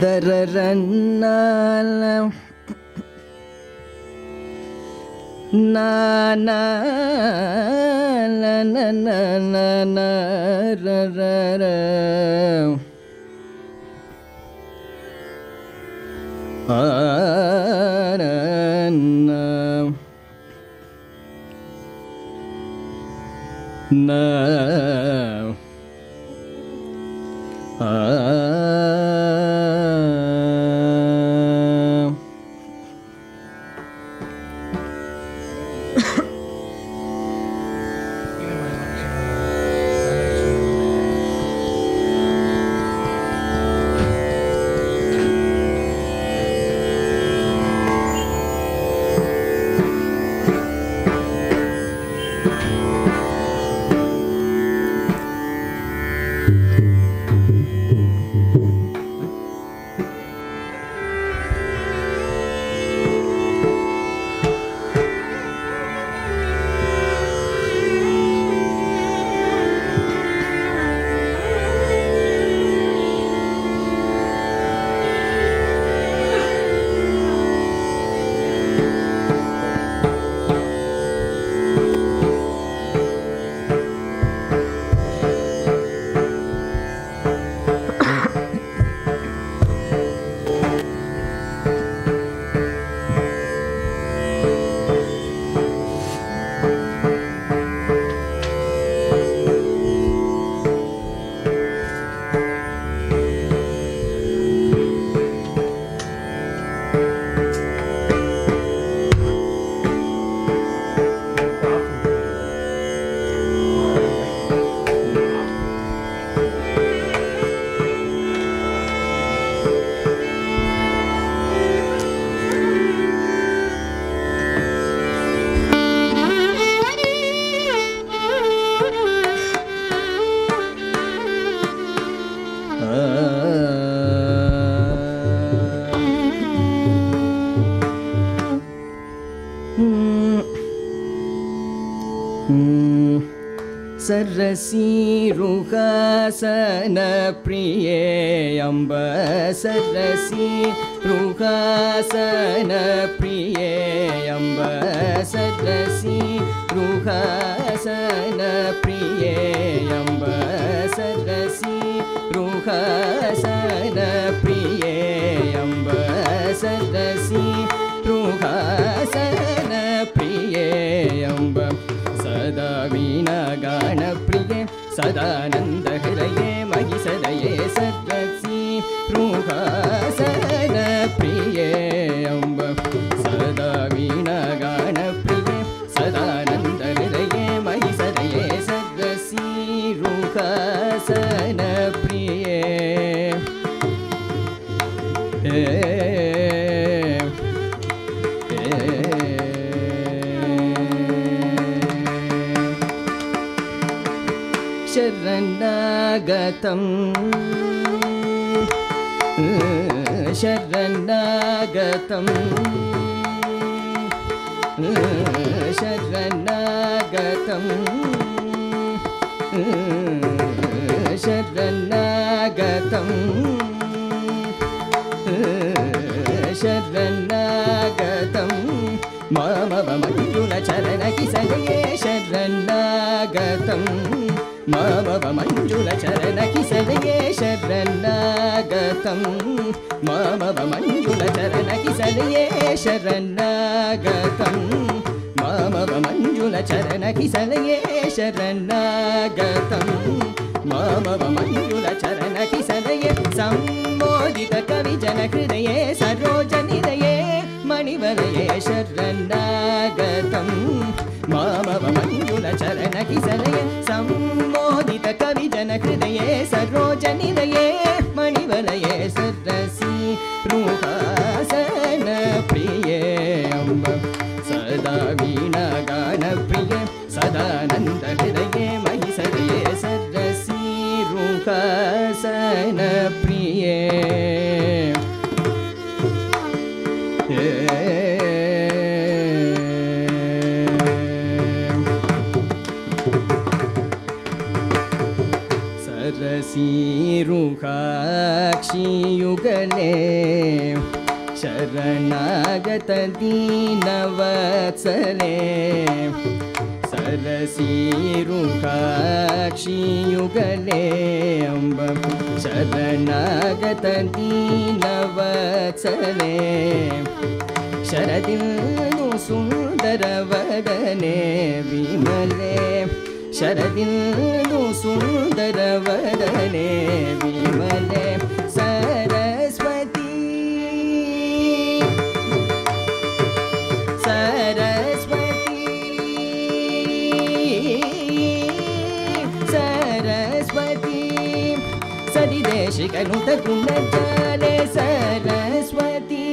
Dadararanala. Na na la na na na na ra ra ra. सरसीरुहासन प्रिये अम्ब सरसी रुहासन प्रिये अम्ब सरसी सदानन्दहृदये मयि सदये सरसी रुहासनप्रिये अम्ब शरणागतं शरणागतं शरणागतं शरणागतं शरणागतं मम మావ మంజుల చరణ కిసలయే శరణాగతం మావ మంజుల చరణ కిసలయే శరణాగతం మావ మంజుల చరణ కిసలయే శరణాగతం మావ మంజుల చరణ కిసలయే సంబోధిత కవి జన హృదయే సరోజ నిలయే మణివలయే శరణాగతం మావ మంజుల చరణ కిసలయ సం सम्मोदितकविजनहृदये सरोजनिदये मणिवलये सरसि रुहासन दीनवत्सले सरसीरुहाक्षियुगले अम्ब दीनवत्सले शरदिन्दु सुन्दरवदने विमले। शरदिन्दु सुन्दरवदने विमले सदिदेशिकनुतकुण्डजाले सरस्वती।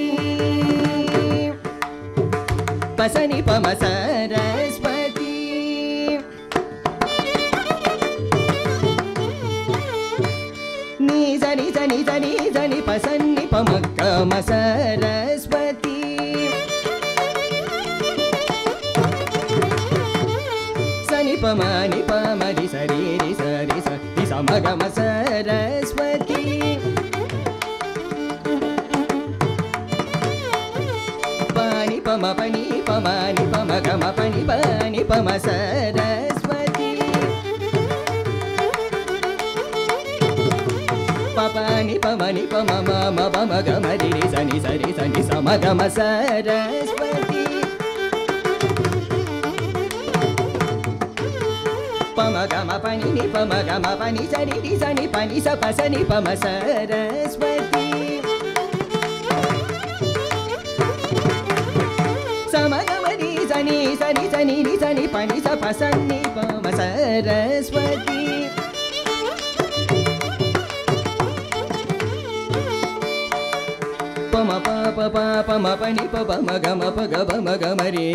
पसनि पम Saraswati. zani zani zani pasani pamakama saraswati sani pamani pamadi sari ri sari sari samagama pani pama saraswati పపని పమని పమ మమ పమ గమ రి సని సరి సని సమ గమ సరస్వతి పమ గమ పని ని పమ గమ పని సరి రి సని పని స పసని పమ సరస్వతి సని రి సని పని స పసని పమ సరస్వతి పమ ప ప ప మ ప ని ప ప మ గ మ ప గ ప మ గ మ రి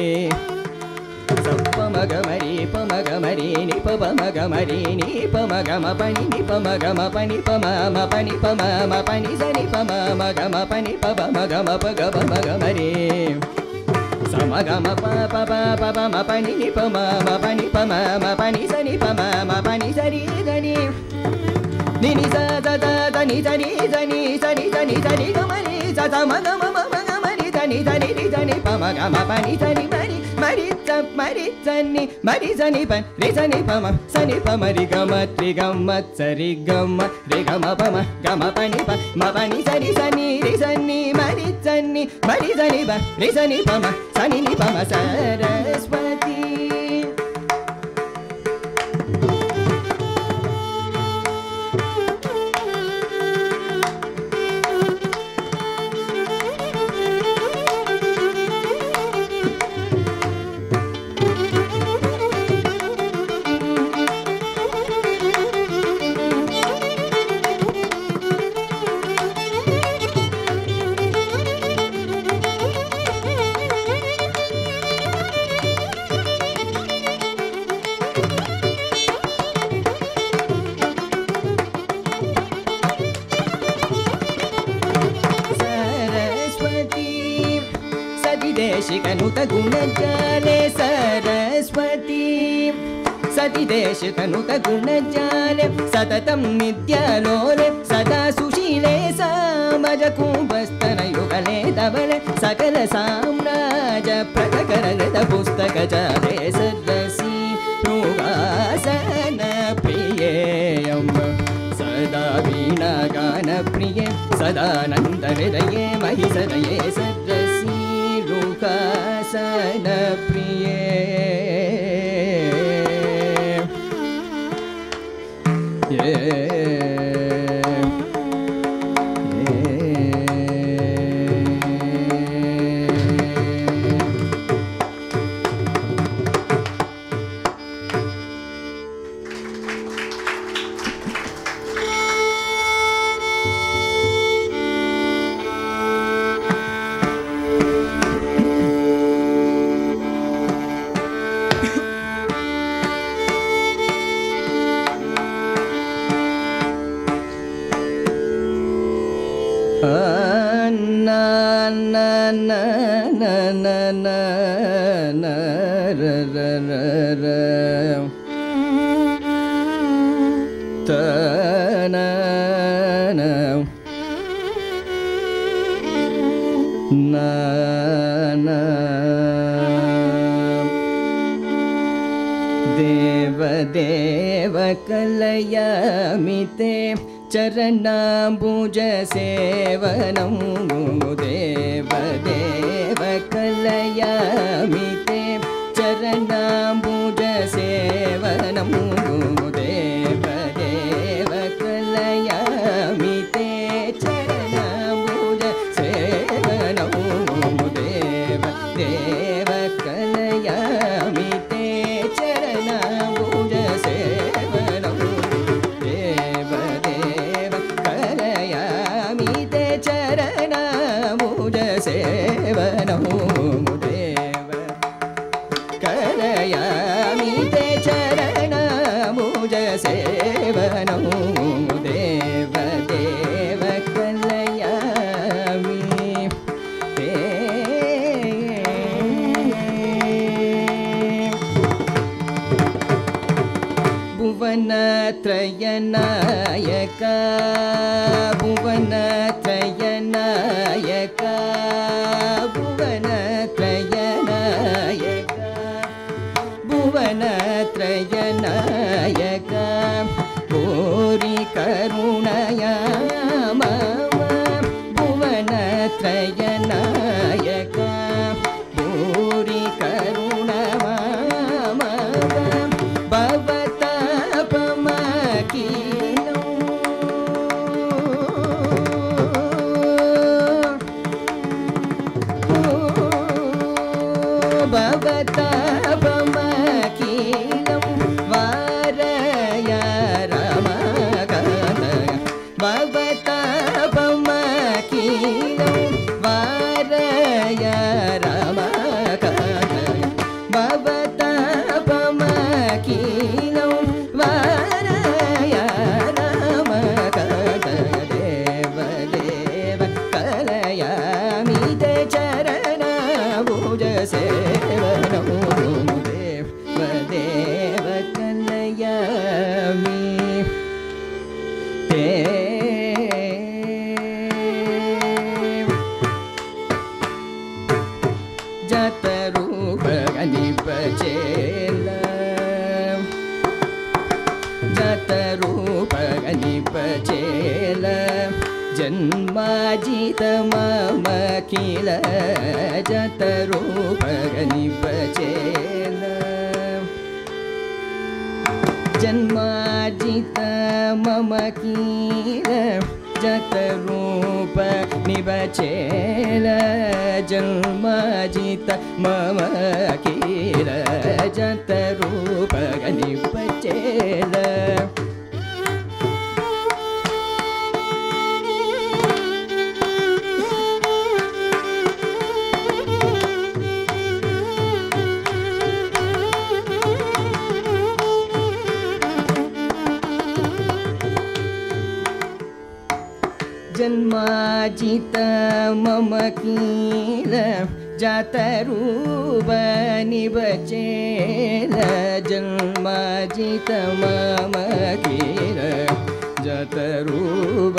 స ప మ గ మ రి ప మ గ మ రి ని ప ప మ గ మ రి ని ప మ గ మ ప ని ని ప మ గ మ ప ని ప మ మ ప ని ప మ మ ప ని స ని ప మ ma ga ma pa pa pa pa pa ma pa ni ni pa ma ma pa ni pa ma ma pa ni sa ni pa ma ma pa ni sa ni sa ni ni ni sa sa sa sa ni sa ni sa ni sa ni sa ni sa ni ga ma ni sa sa ma ga ma ma ma ga ma ni sa ni sa ni ni sa ni pa ma ga ma pa ni sa ni ma ni ಮರಿ ಸ ಮರಿ ಸನ್ನಿ ಮರಿ ಸನಿ ಪ ರಿ ಸನಿ ಪಮ ಸನಿ ಪ ಮರಿ ಗಮ three ಗಮ ಸರಿ ಗಮ ರಿ ಗಮ ಪಮ ಗಮ ಪನಿ ಪ ಮ ಪನಿ ಸರಿ ಸನಿ ರಿ ಸನ್ನಿ ಮರಿ ಸನ್ನಿ ಮರಿ ಸನಿ ಪ ರಿ ಸನಿ ಪಮ ಸನಿ ನಿ ಪಮ ಸರಸ್ವತಿ शतनुतगुणजाले सततं नित्यलोले सदा सुशीले सामजकूपस्तनयुगले धवले सकलसाम्राज प्रकरणृतपुस्तकजाले सद्वसी प्रिये सदा वीणागानप्रिये सदानन्दहृदये महि सदये सद्वसी प्रिये। é. é, é. நாயக்கா बचलि तीर जन्ता भूपी बचल चे जम् मा जितं मखीर जतरूप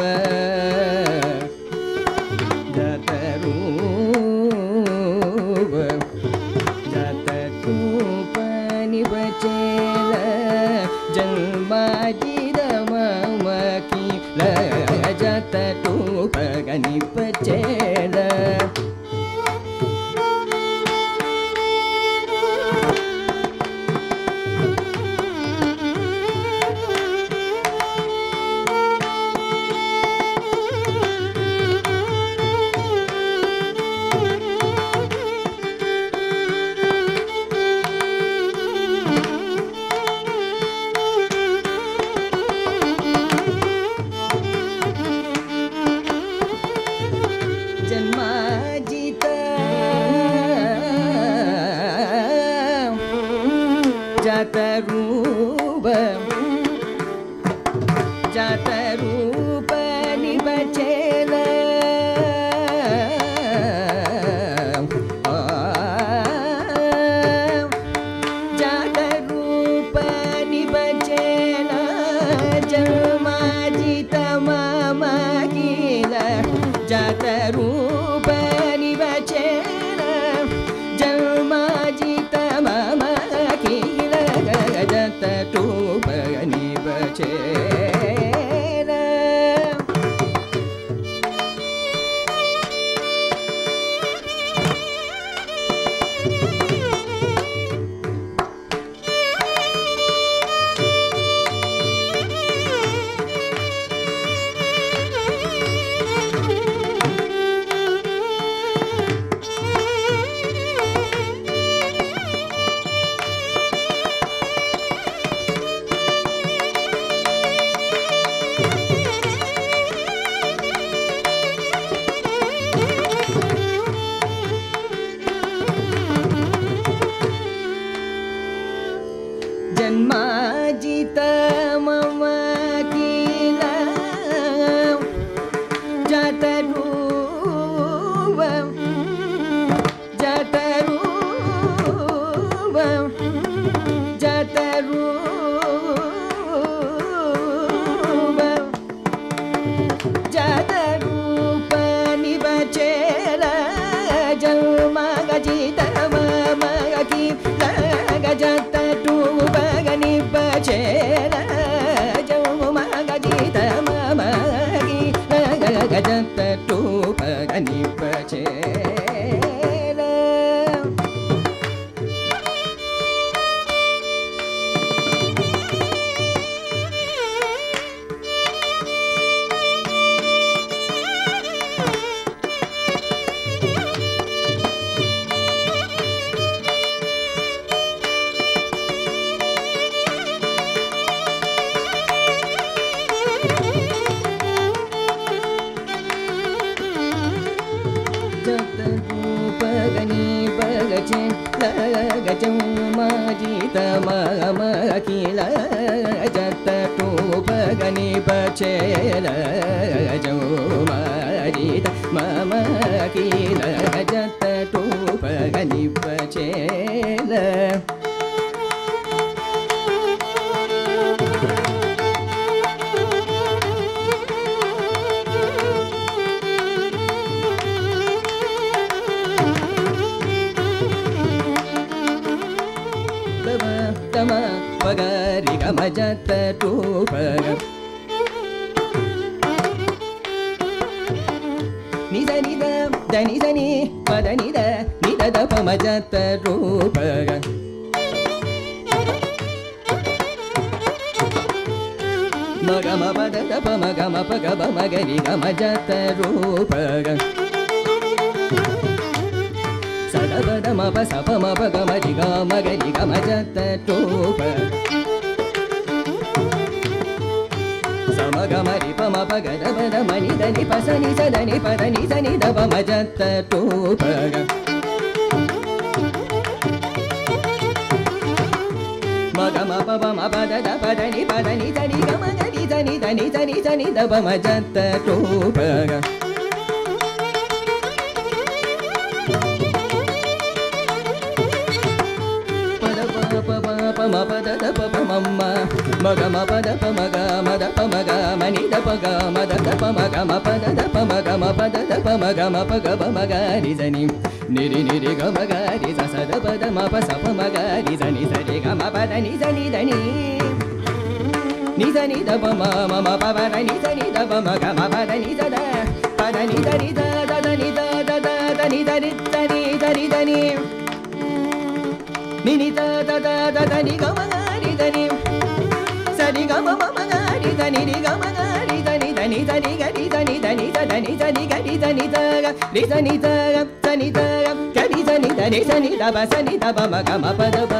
దని గమ ని దని దని దని గని దని దని దని దని గని దని దగ ని దని దగ దని దగ గని దని దని దని దబ సని దబ మగ మ పద బ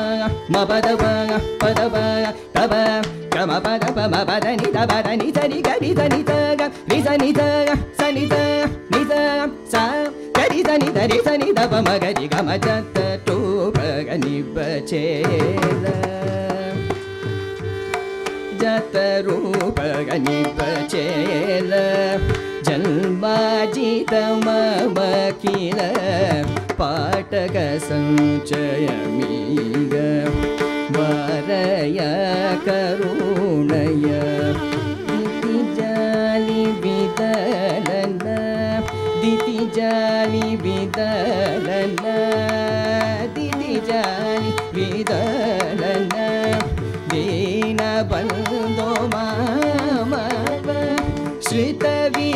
మ పద బ పద బ తబ గమ పద ప మ चयलि दिर पाटकसञ्चयमीग वरय करुणय दितिजालि विदलन दितिजालि विदलन दितिजालि विदलन बिदलन श्रितवि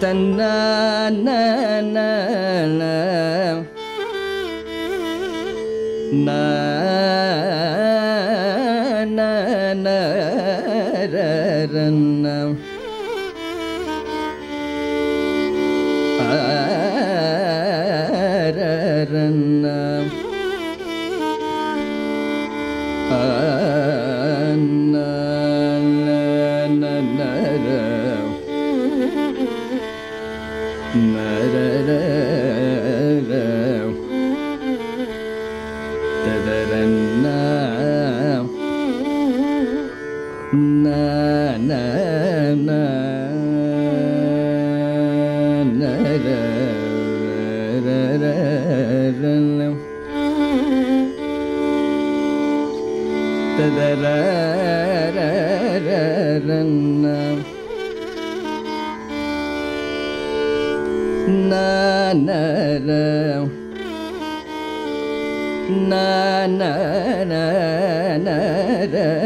தன்ன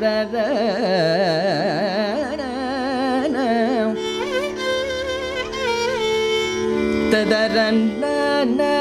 da da da da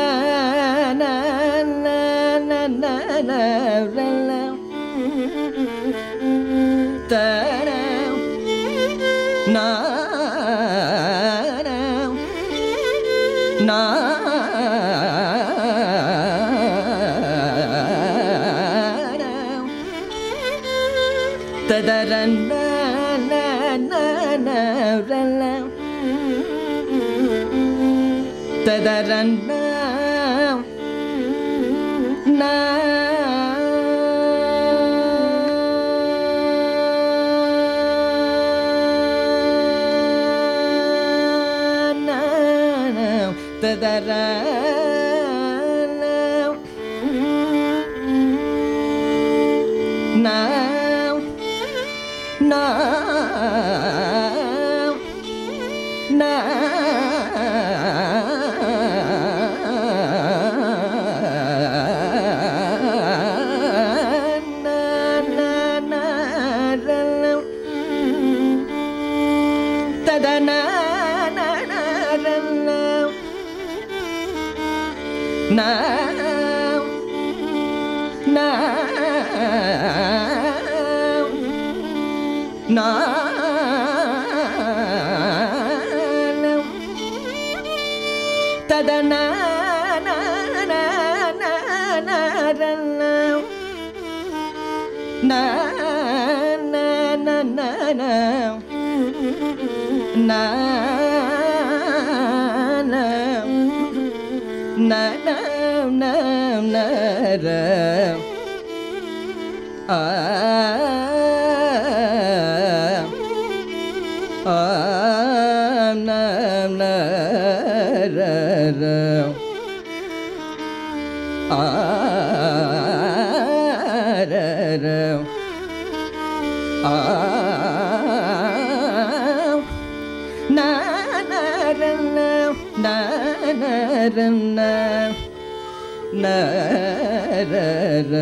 ತರ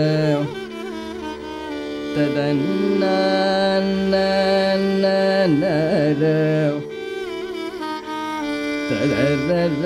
ತದನ್ನ ನರ ತದರ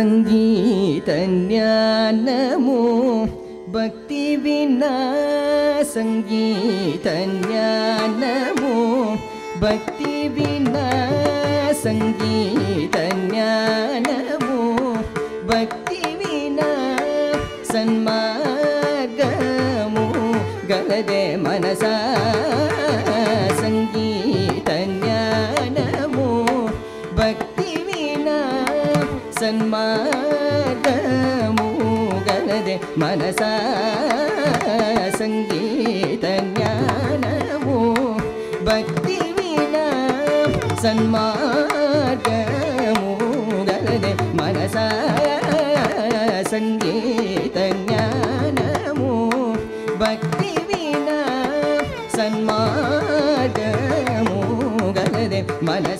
सङ्गीतज्ञानमो भक्ति विना सङ्गीतज्ञानमो भक्ति विना सङ्गीतज्ञानमो भक्ति विना सन्मार्गमो गलदे मनसा मनसा सङ्गीतज्ञानमो भक्ति विना सन्मार्गमो गलदे मनसा सङ्गीतज्ञानमो भक्ति विना सन्मार्गमो गलदे मनसा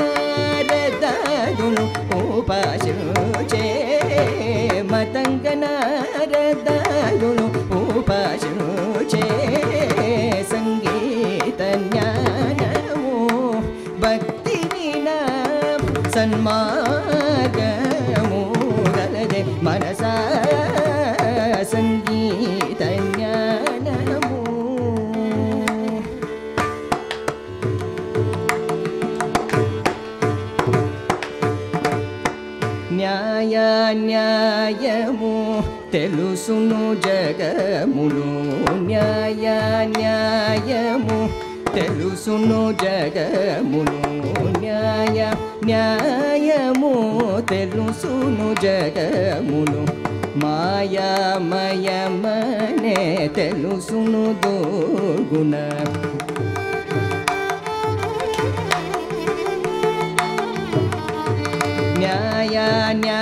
నారదాదును ఉపాసించే మతంగ నారదాదును న్యాయము తెలుసును జగములు. న్యాయ న్యాయము తెలుసును జగములు. న్యాయ న్యాయము తెలుసును జగములు. మాయామయమనే తెలుసును దోగుణ. న్యాయ న్యాయ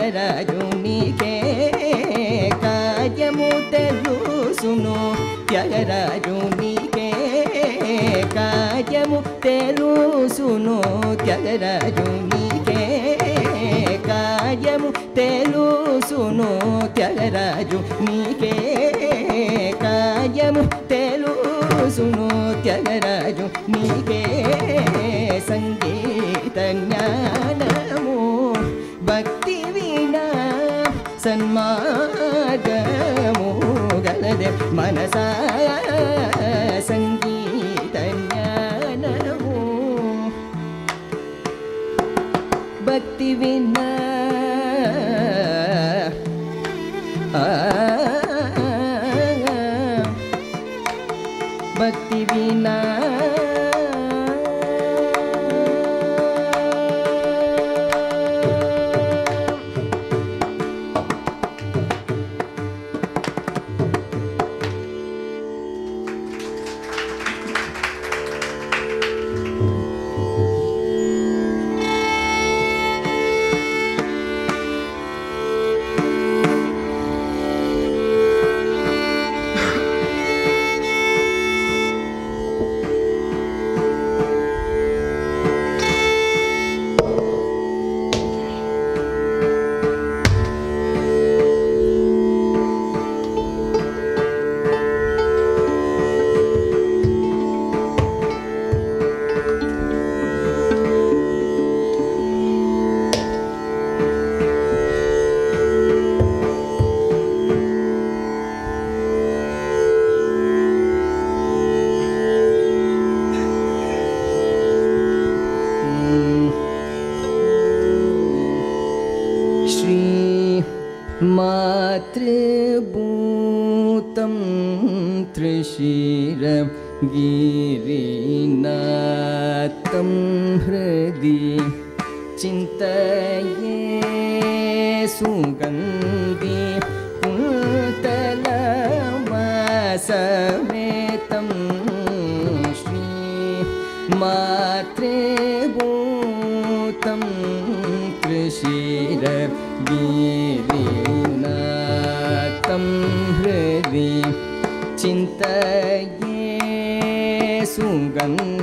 జగరాజు నీకే కాయము తెలుసును జగరాజు నీకే కాయము తెలుసును జగరాజు నీకే కాయము తెలుసును త్యగరాజు నీకే కాయము తెలుసును త్యగరాజు నీకే సంగీత मनसा सङ्गीतज्ञानो भक्तिविन्द मातृभूतं त्रिशिरं त्रिषिरगिरिनातं हृदि चिन्तये सुगन्धि समे श्री मातृभूतं त्रिषिर गि கந்த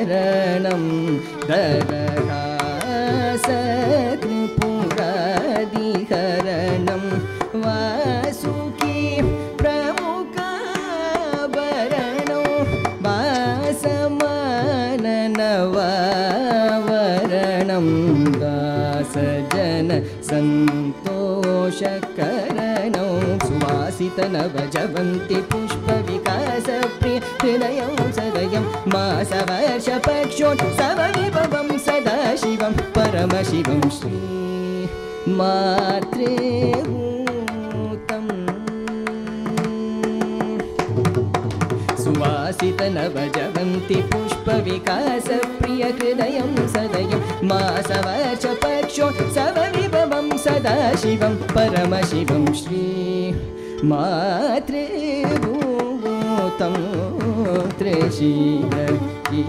वासनादिरहितान्तकरणं दरहासत्रिपुरादिहरणं वासुकी प्रमुखाभरणो वासमाननवावरणं दासजन सन्तोषकरणौ सुवासितनवजवन्ति सदयं मासवर्षपक्षोत्सवविभवं सदाशिवं परमशिवं श्री मातृभूतम् सुवासितनवजवन्ति पुष्पविकासप्रियहृदयं सदयं मासवर्षपक्षोत्सवविभवं सदाशिवं परमशिवं श्री मातृभूतं हृदि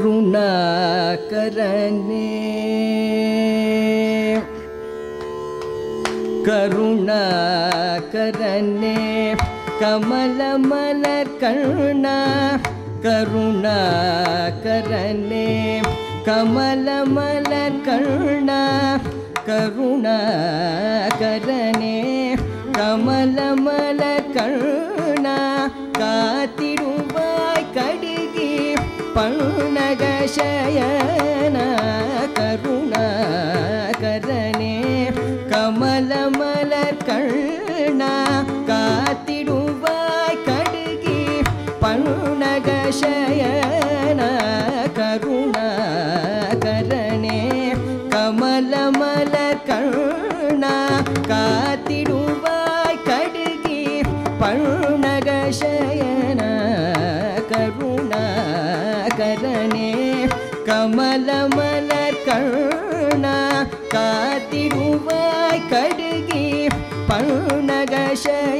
करुणाकरणे करुणाकरणे करुणा करुणाकरणे करणे करुणाकरणे கமலமல கண்ணா காத்திடுவாய் கடுகி பணகசயன கருணா. கமலமலர் கண்ணா காத்திடுவாய் கடுகி பழுநகசயன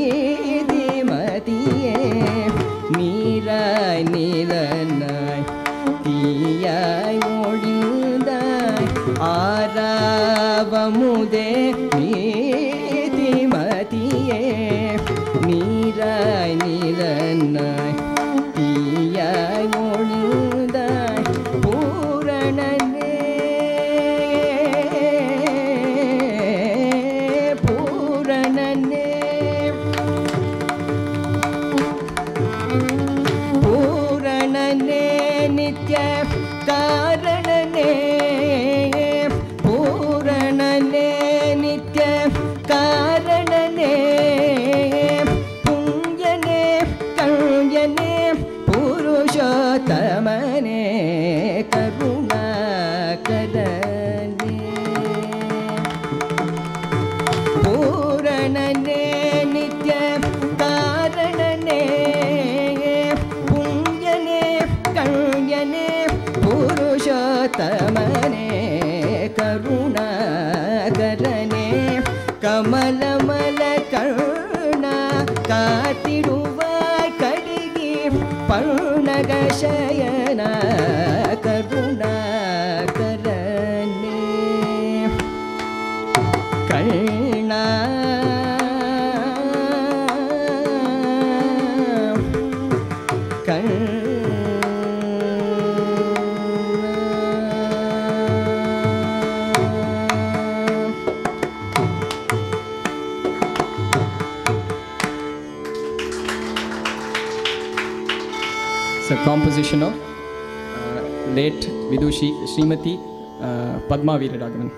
Srimati uh, Padma Veeraraghavan,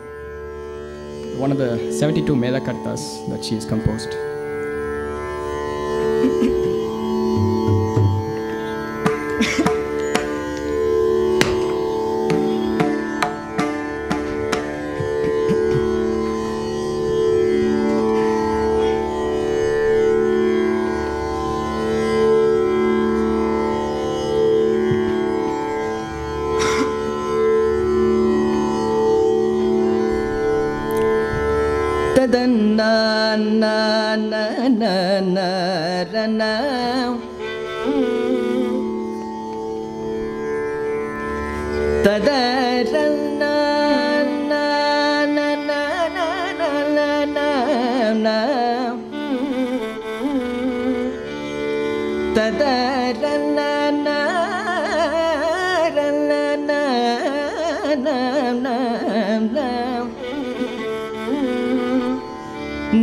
one of the 72 Mela Kartas that she has composed.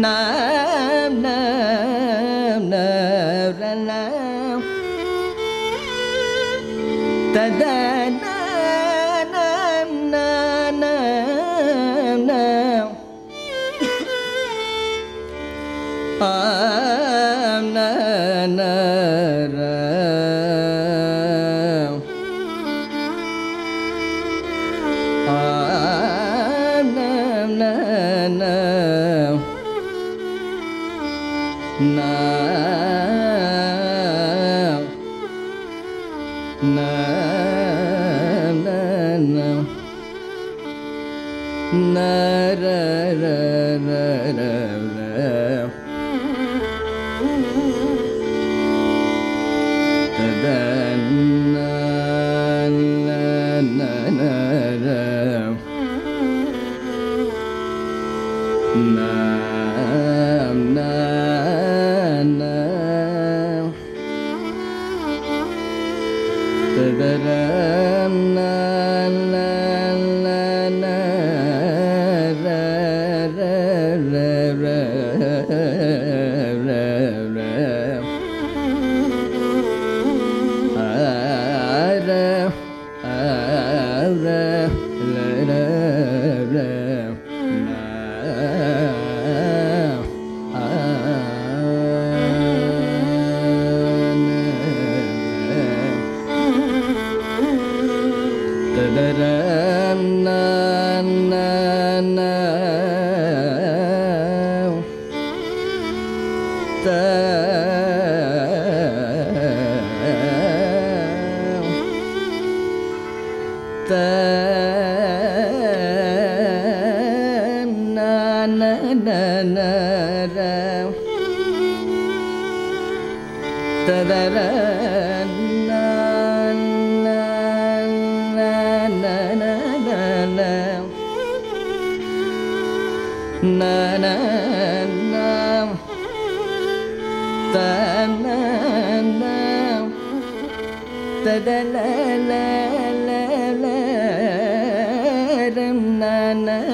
na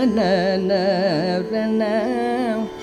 na na na na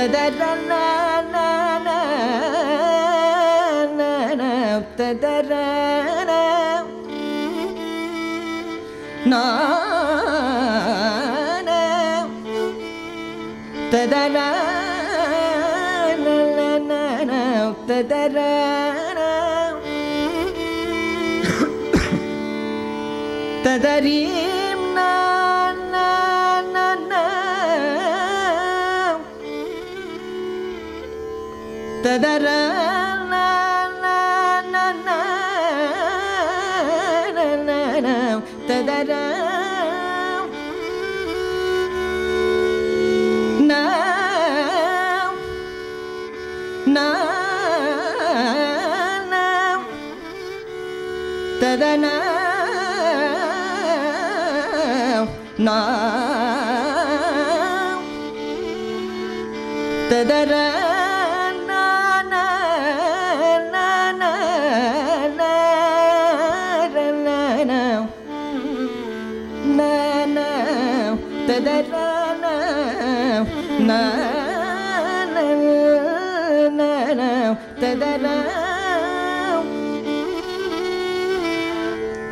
da da da ತದರ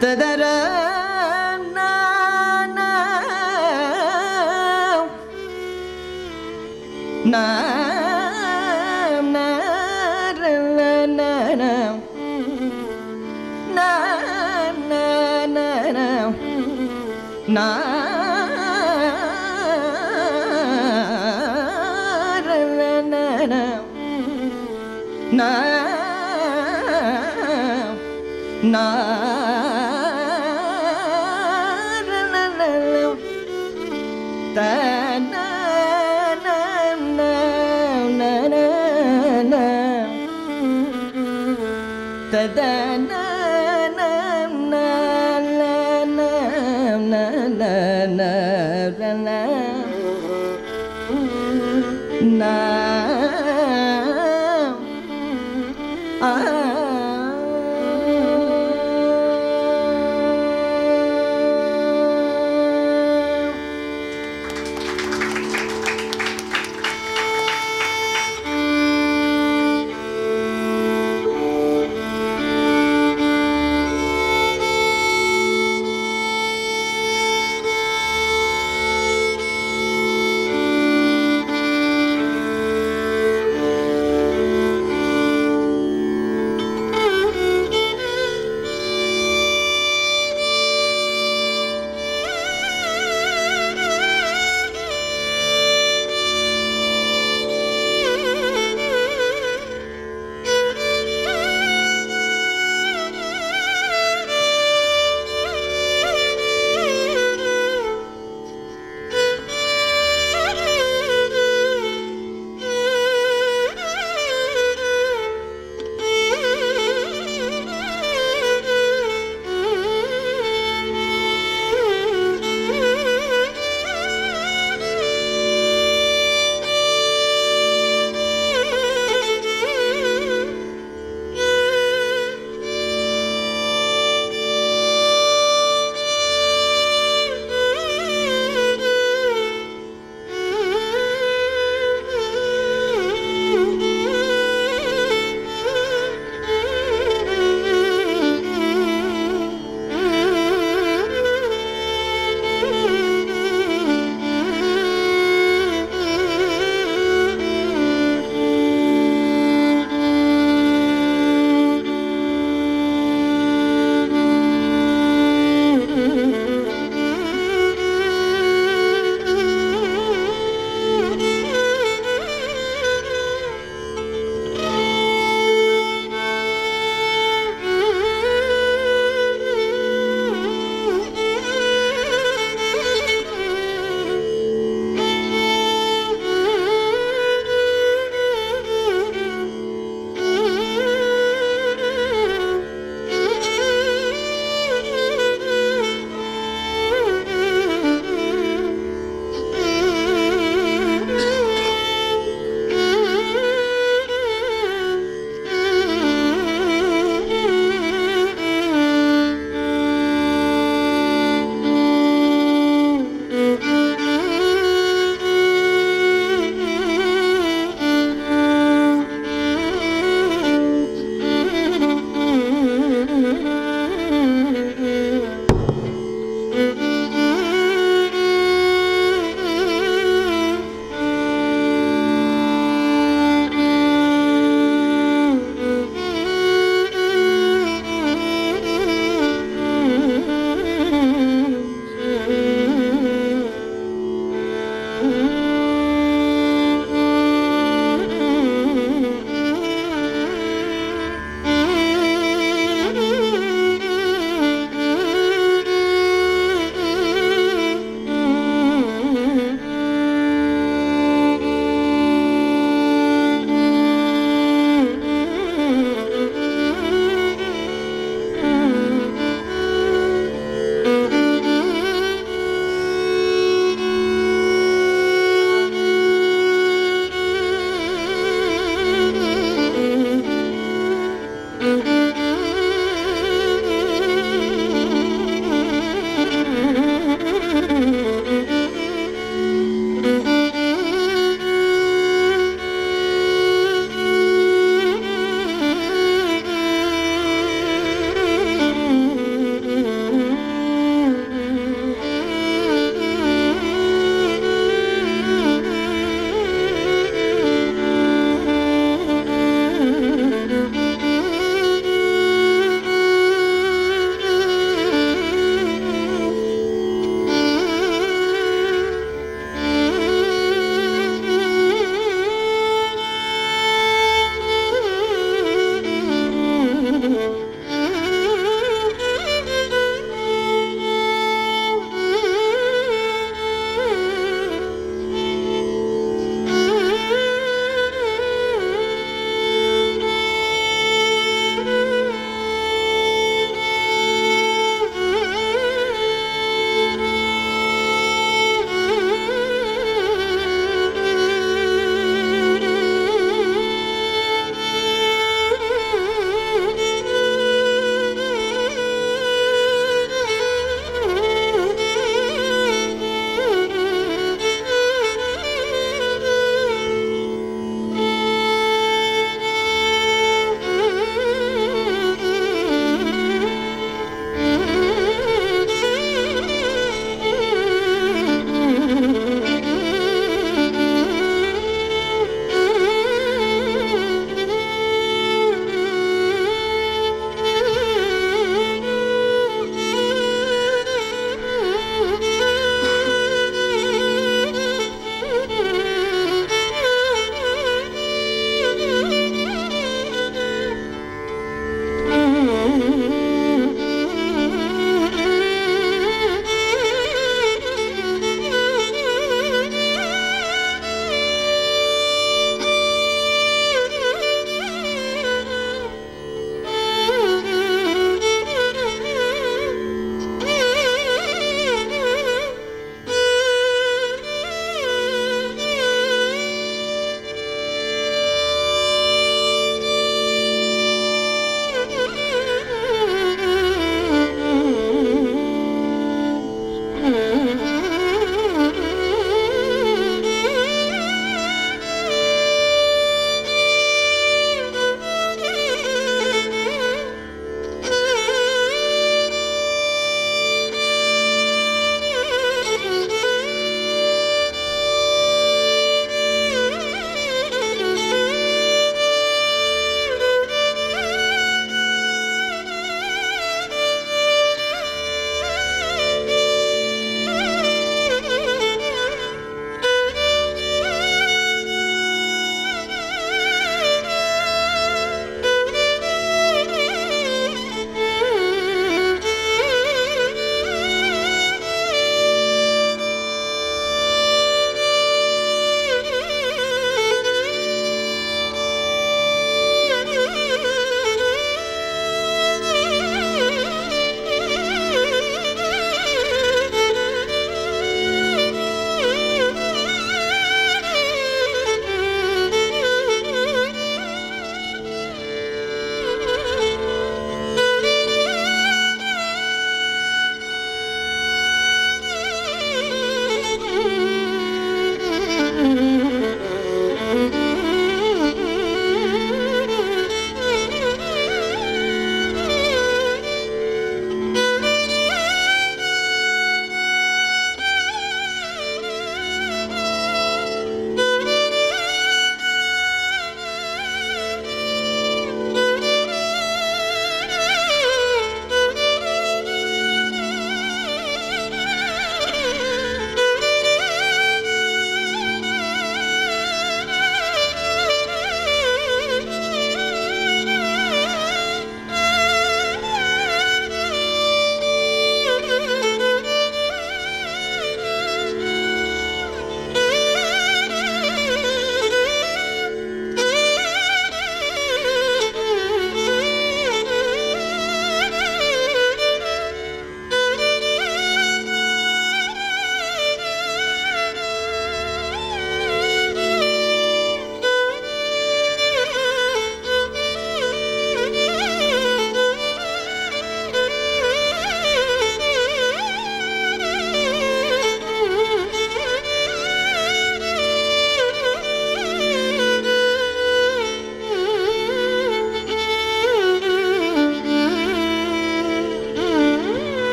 da da da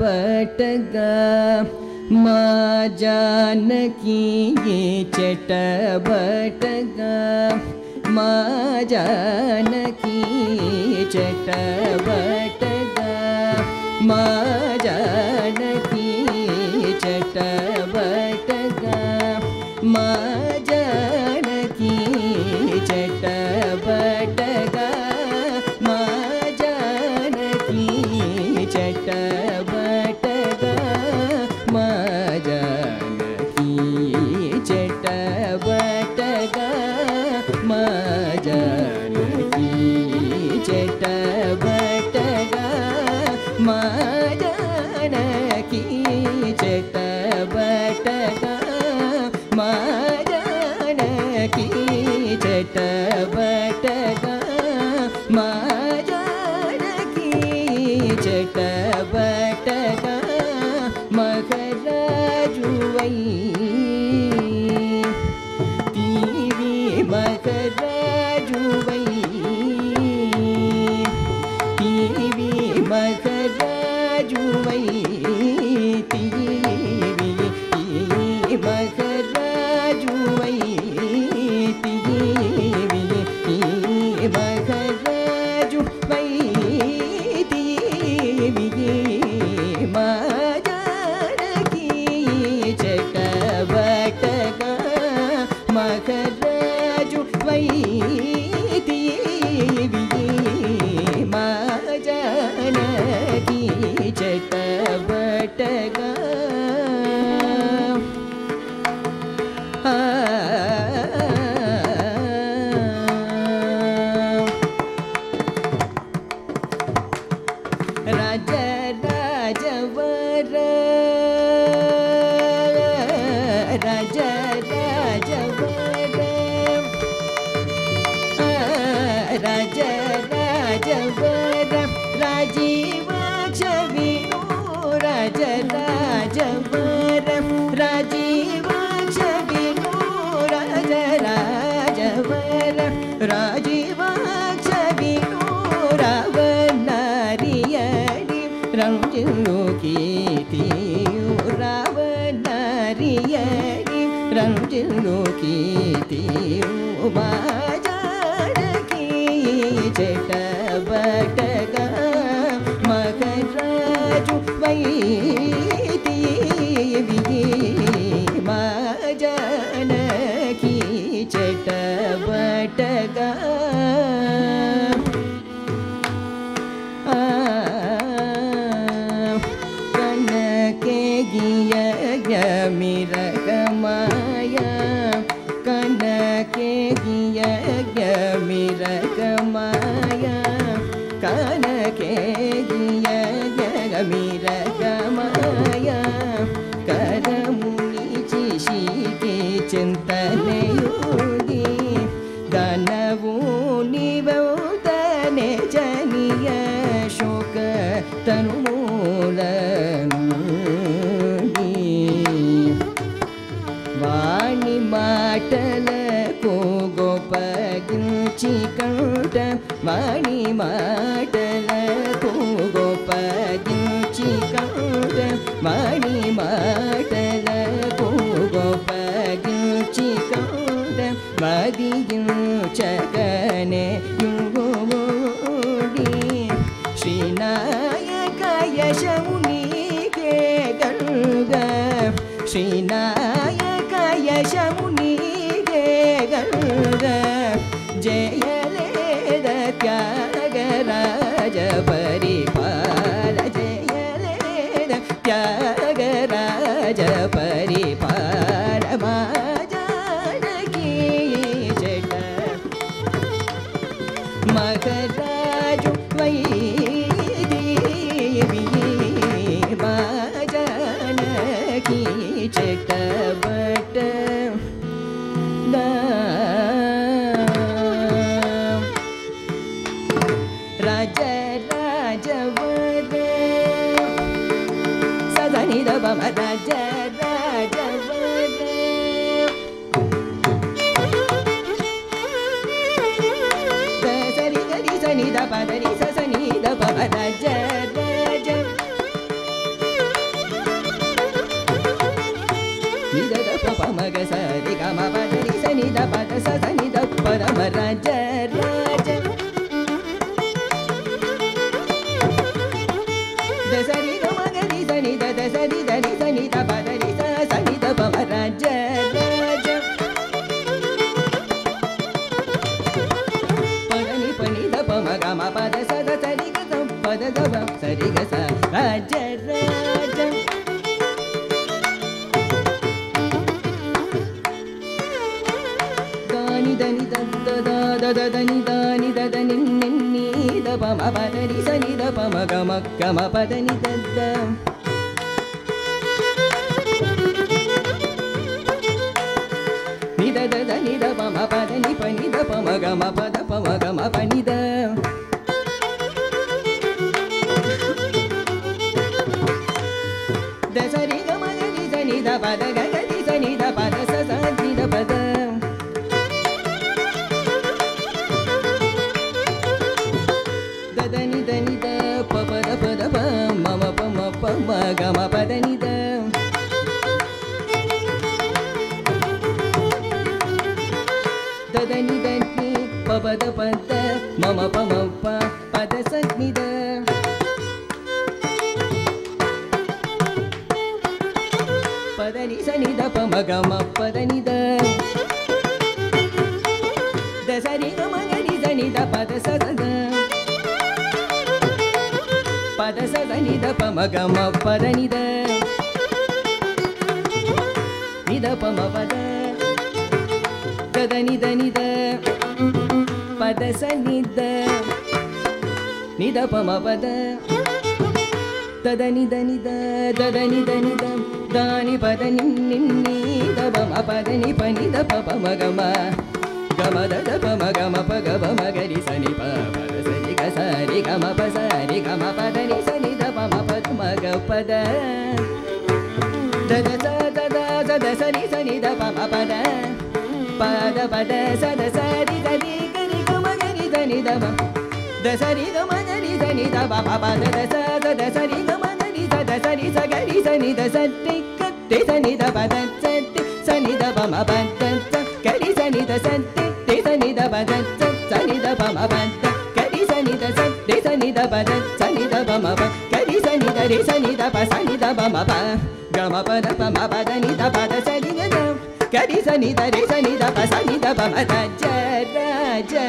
भटग मा जानकी ये चटा मगाजु சனித பரமராஜ గమ గమ పదని ದ ದ ಸ ದ ದ ದ ಸ ನಿ ಸ ನಿ ದ ಪ ಪ ಪ ದ ಪ ದ ಪ ದ ಸ ದ ಸ ನಿ ದ ನಿ ಗ ನಿ ಗ ಮ ಗ ನಿ ದ ನಿ ದ ಮ ದ ಸ ನಿ ಗ ಮ ಗ ನಿ ದ ನಿ ದ ಪ ಪ ಪ ದ ದ ಸ ದ ದ ಸ ನಿ ಗ ಮ ಗ ನಿ ದ ದ ಸ ನಿ ಸ ಗ ನಿ ಸ ನಿ ದ ಸ ಟಿ ಕ ಟಿ ಸ ನಿ ದ ಪ ದ ಸ ಟಿ ಸ ನಿ ದ ಪ ಮ ಪ ದ ಸ ಗ ನಿ ಸ ನಿ ದ ಸ ಟಿ ಟಿ ಸ ನಿ ದ ಪ ದ ಸ ಸ ನಿ ದ ಪ ಮ ಪ ದ ಗ ನಿ ಸ ನಿ ದ ಸ ಟಿ ಸ ನಿ ದ ಪ ದ ಸ ನಿ ದ ಪ ಮ ಪ sani da re sani da pa sani da ba ma pa ga ma pa da pa ma pa da ni da pa da sa li ga da ka ri sani da re sani da pa sani da ba ma da ja ra ja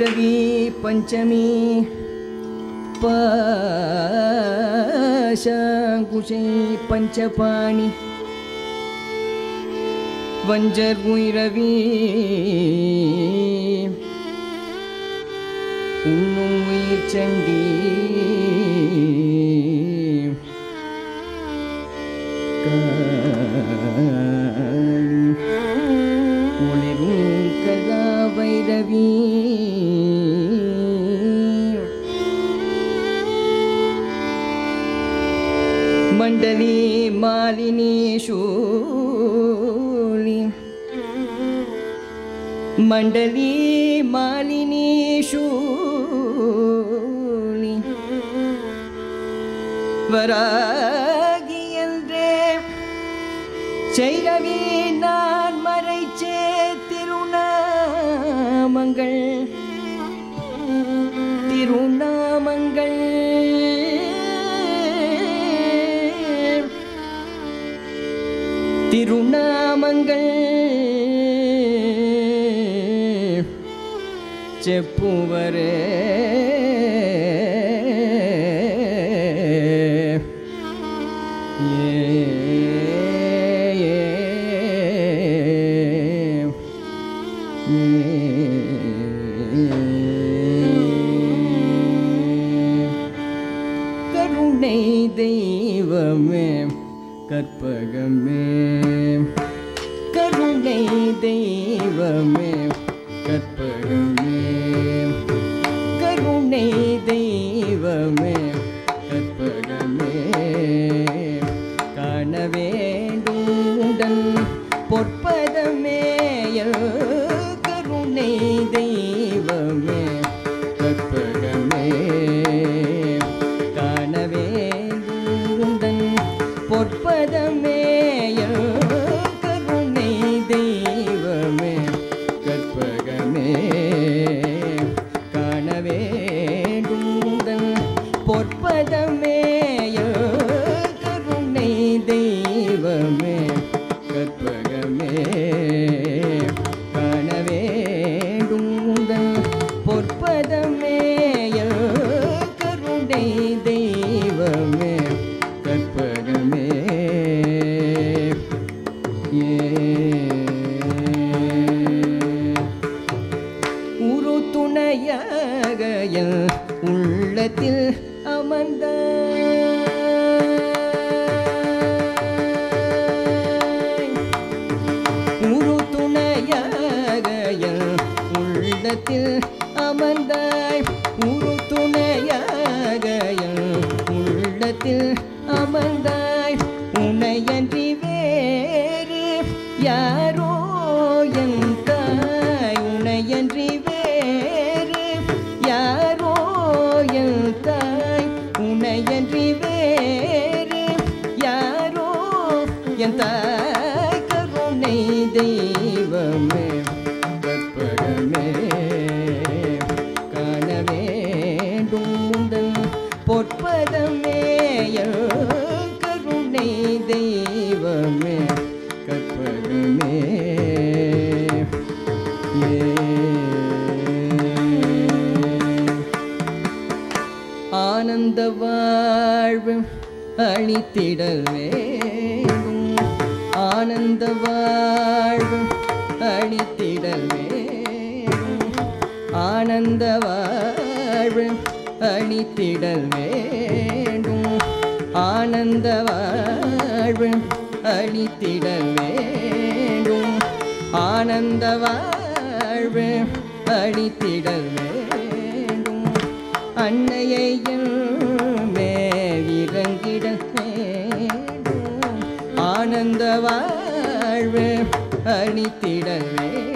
रवि पञ्चमी पशुसी पञ्चपाणि वञ्जर मण्डली मालिनी शुलि वरा बच्चे पुवरे தெய்வமே கற்பகமே காண வேண்டும் முதல் பொற்பதமே கருணை தெய்வமே கற்பகமே ஆனந்த வாழ்வு அழித்திடல் வேண்டும் ஆனந்த வாழ்வு அணித்திடல் வேண்டும். ஆனந்த வாழ்வு அணித்திடல் வேண்டும். ஆனந்த வாழ்வு அணித்திடல் வேண்டும். அன்னையையும் மேலிறங்கிட வேண்டும். ஆனந்த வாழ்வு அணித்திடல் வேண்டும்